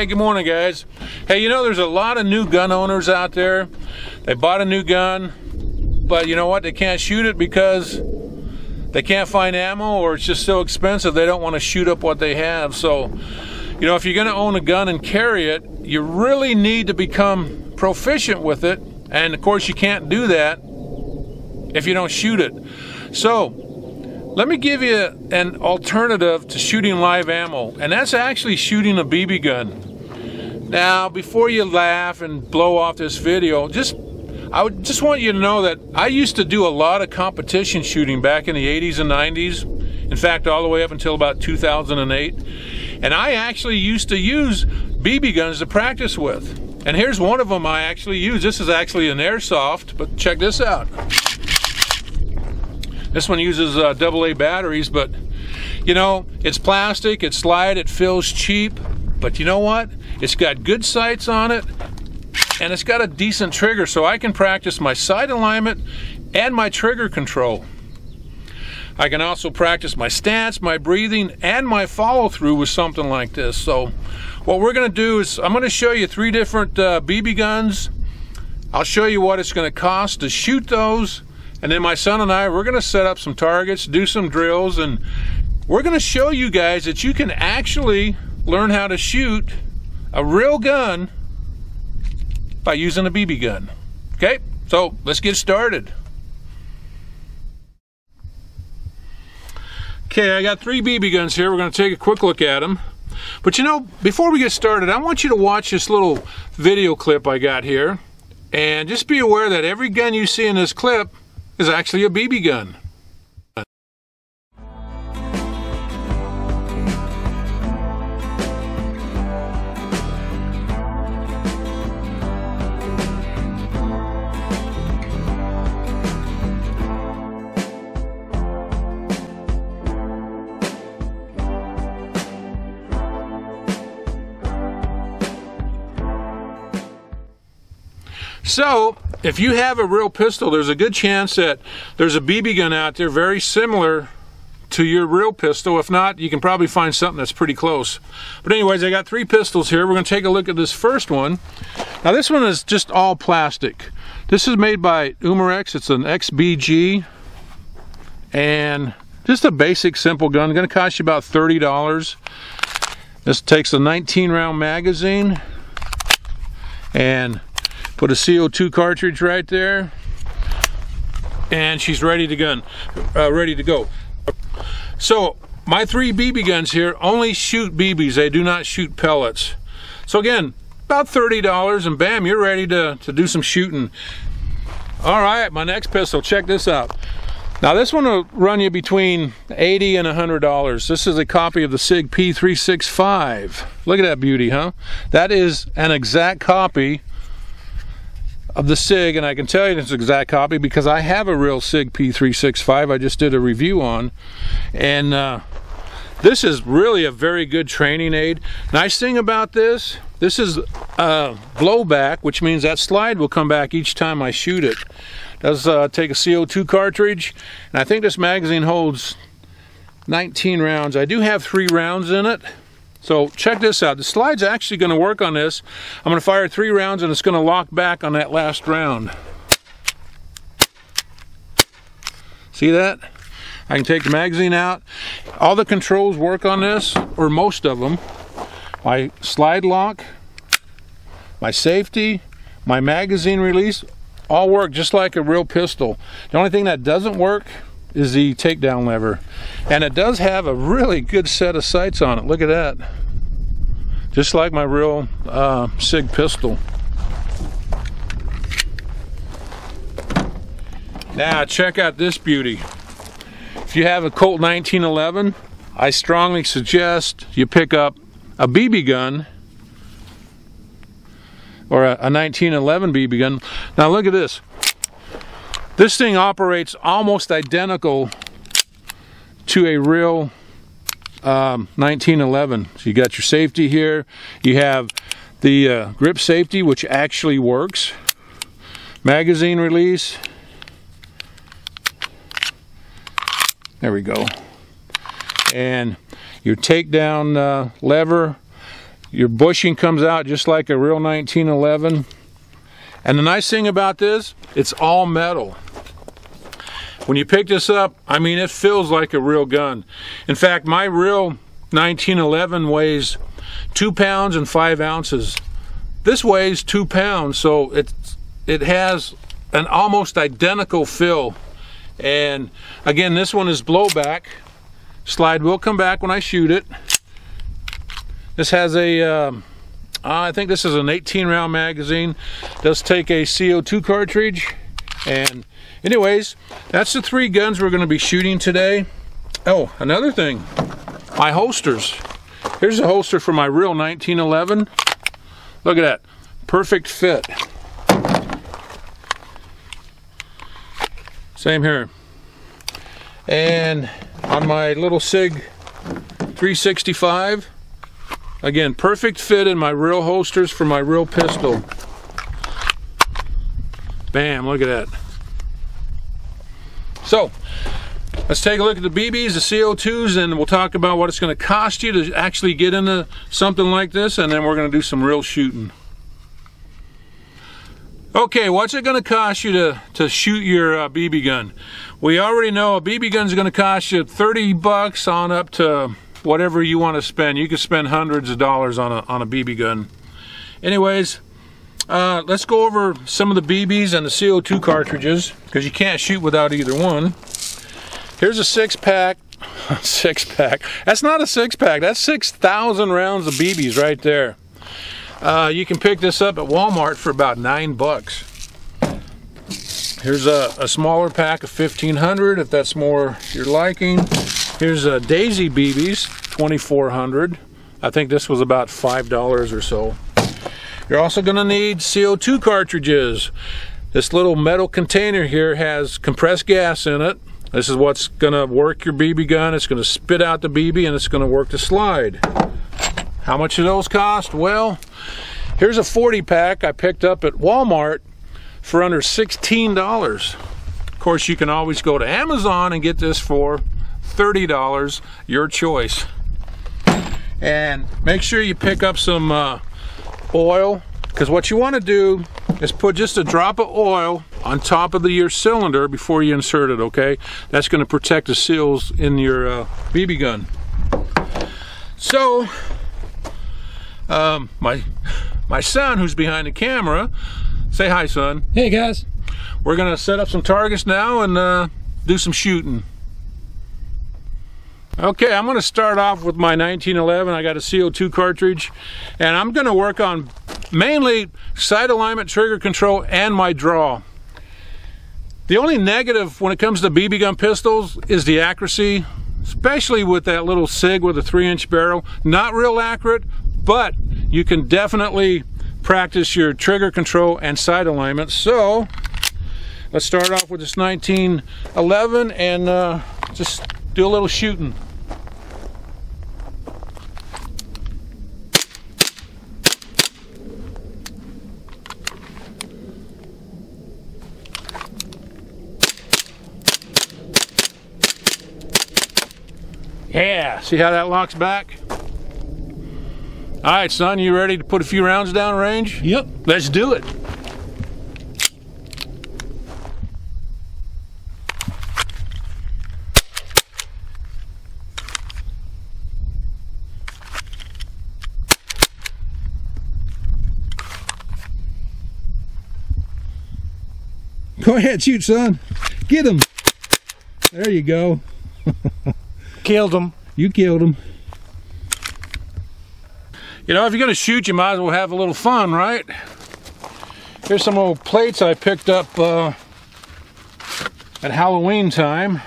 Hey, good morning, guys. Hey, you know, there's a lot of new gun owners out there. They bought a new gun, but you know what? They can't shoot it because they can't find ammo or it's just so expensive they don't want to shoot up what they have. So, you know, if you're going to own a gun and carry it, you really need to become proficient with it. And of course, you can't do that if you don't shoot it. So, let me give you an alternative to shooting live ammo, and that's actually shooting a BB gun. Now, before you laugh and blow off this video, just I would just want you to know that I used to do a lot of competition shooting back in the 80s and 90s. In fact, all the way up until about 2008. And I actually used to use BB guns to practice with. And here's one of them I actually use. This is actually an airsoft, but check this out. This one uses uh, AA batteries, but you know, it's plastic, it's light, it feels cheap, but you know what? It's got good sights on it, and it's got a decent trigger, so I can practice my sight alignment and my trigger control. I can also practice my stance, my breathing, and my follow through with something like this. So, what we're going to do is I'm going to show you three different uh, BB guns. I'll show you what it's going to cost to shoot those and then my son and I, we're going to set up some targets, do some drills, and we're going to show you guys that you can actually learn how to shoot a real gun by using a BB gun. Okay, so let's get started. Okay, I got three BB guns here. We're going to take a quick look at them. But you know, before we get started, I want you to watch this little video clip I got here. And just be aware that every gun you see in this clip is actually a BB gun. So, if you have a real pistol, there's a good chance that there's a BB gun out there very similar to your real pistol. If not, you can probably find something that's pretty close. But anyways, I got three pistols here. We're going to take a look at this first one. Now this one is just all plastic. This is made by Umarex. It's an XBG. And just a basic simple gun. Going to cost you about $30. This takes a 19 round magazine. And Put a CO2 cartridge right there. And she's ready to gun, uh, ready to go. So my three BB guns here only shoot BBs. They do not shoot pellets. So again, about $30 and bam, you're ready to, to do some shooting. All right, my next pistol, check this out. Now this one will run you between 80 and $100. This is a copy of the SIG P365. Look at that beauty, huh? That is an exact copy of the SIG, and I can tell you it's an exact copy because I have a real SIG P365 I just did a review on. And uh, this is really a very good training aid. Nice thing about this, this is a blowback, which means that slide will come back each time I shoot it. Does uh, take a CO2 cartridge, and I think this magazine holds 19 rounds. I do have three rounds in it. So check this out. The slide's actually going to work on this. I'm going to fire three rounds and it's going to lock back on that last round. See that? I can take the magazine out. All the controls work on this, or most of them. My slide lock, my safety, my magazine release, all work just like a real pistol. The only thing that doesn't work is the takedown lever. And it does have a really good set of sights on it. Look at that. Just like my real uh, SIG pistol. Now check out this beauty. If you have a Colt 1911, I strongly suggest you pick up a BB gun or a, a 1911 BB gun. Now look at this. This thing operates almost identical to a real um, 1911. So you got your safety here. You have the uh, grip safety, which actually works. Magazine release. There we go. And your takedown uh, lever Your bushing comes out just like a real 1911. And the nice thing about this, it's all metal. When you pick this up, I mean, it feels like a real gun. In fact, my real 1911 weighs two pounds and five ounces. This weighs two pounds, so it, it has an almost identical fill. And again, this one is blowback. Slide will come back when I shoot it. This has a, uh, I think this is an 18 round magazine. Does take a CO2 cartridge. And anyways, that's the three guns we're gonna be shooting today. Oh, another thing, my holsters. Here's a holster for my real 1911. Look at that, perfect fit. Same here. And on my little SIG 365, again, perfect fit in my real holsters for my real pistol. Bam, look at that. So, let's take a look at the BBs, the CO2s, and we'll talk about what it's going to cost you to actually get into something like this, and then we're going to do some real shooting. Okay, what's it going to cost you to, to shoot your uh, BB gun? We already know a BB gun is going to cost you 30 bucks on up to whatever you want to spend. You could spend hundreds of dollars on a, on a BB gun. Anyways, uh, let's go over some of the BBs and the CO2 cartridges because you can't shoot without either one. Here's a six pack. six pack. That's not a six pack. That's 6,000 rounds of BBs right there. Uh, you can pick this up at Walmart for about nine bucks. Here's a, a smaller pack of 1500 if that's more your liking. Here's a Daisy BBs, 2400. I think this was about $5 or so. You're also going to need CO2 cartridges. This little metal container here has compressed gas in it. This is what's going to work your BB gun. It's going to spit out the BB and it's going to work the slide. How much do those cost? Well, here's a 40 pack I picked up at Walmart for under $16. Of course, you can always go to Amazon and get this for $30, your choice. And make sure you pick up some uh, oil because what you want to do is put just a drop of oil on top of the, your cylinder before you insert it, okay? That's going to protect the seals in your uh, BB gun. So, um, my my son, who's behind the camera, say hi, son. Hey, guys. We're gonna set up some targets now and uh, do some shooting. Okay, I'm gonna start off with my 1911. I got a CO2 cartridge, and I'm gonna work on mainly sight alignment, trigger control, and my draw. The only negative when it comes to BB gun pistols is the accuracy, especially with that little SIG with a three inch barrel. Not real accurate, but you can definitely practice your trigger control and sight alignment. So let's start off with this 1911 and uh, just do a little shooting. Yeah, see how that locks back? All right, son, you ready to put a few rounds down range? Yep. Let's do it. Go ahead, shoot, son. Get him. There you go. Killed him. You killed him. You know, if you're going to shoot, you might as well have a little fun, right? Here's some old plates I picked up uh, at Halloween time.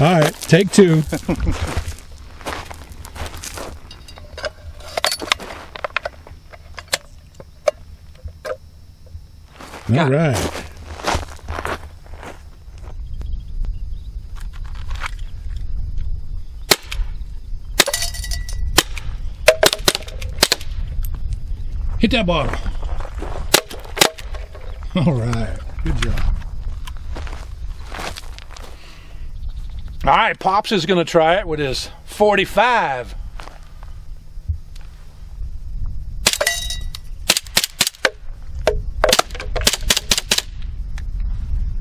All right, take two. All it. Hit that bottle. All right. Good job. All right, Pops is going to try it with his 45.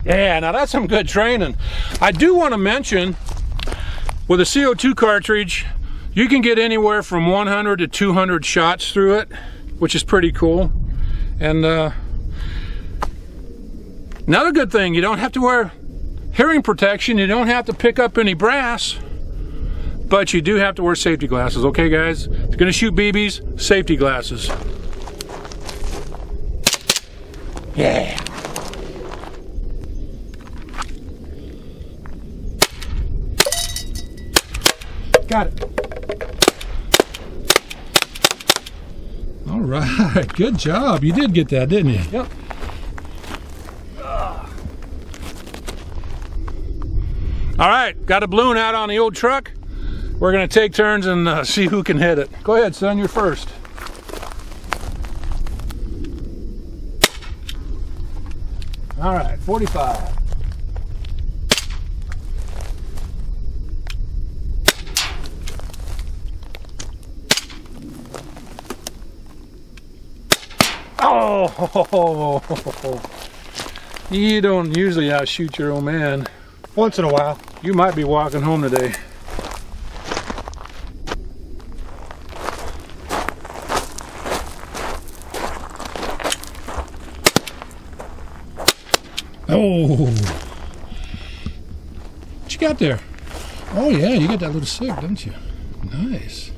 Yeah, now that's some good training. I do want to mention with a CO2 cartridge, you can get anywhere from 100 to 200 shots through it, which is pretty cool. And uh, another good thing, you don't have to wear hearing protection. You don't have to pick up any brass, but you do have to wear safety glasses. Okay, guys? If you're gonna shoot BBs, safety glasses. Yeah. Got it. All right. Good job. You did get that, didn't you? Yep. All right, got a balloon out on the old truck. We're gonna take turns and uh, see who can hit it. Go ahead, son, you're first. All right, 45. Oh, you don't usually outshoot your old man. Once in a while. You might be walking home today. Oh. What you got there? Oh, yeah, you got that little SIG, don't you? Nice.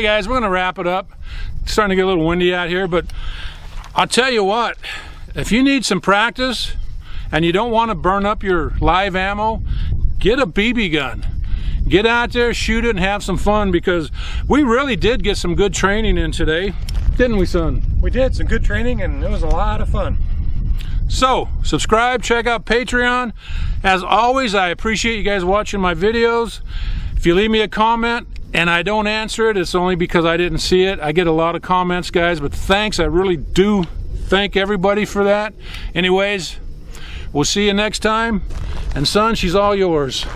Hey guys, we're gonna wrap it up. It's starting to get a little windy out here, but I'll tell you what, if you need some practice and you don't want to burn up your live ammo, get a BB gun. Get out there, shoot it, and have some fun because we really did get some good training in today, didn't we, son? We did some good training and it was a lot of fun. So, subscribe, check out Patreon. As always, I appreciate you guys watching my videos. If you leave me a comment and I don't answer it, it's only because I didn't see it. I get a lot of comments, guys, but thanks. I really do thank everybody for that. Anyways, we'll see you next time. And son, she's all yours.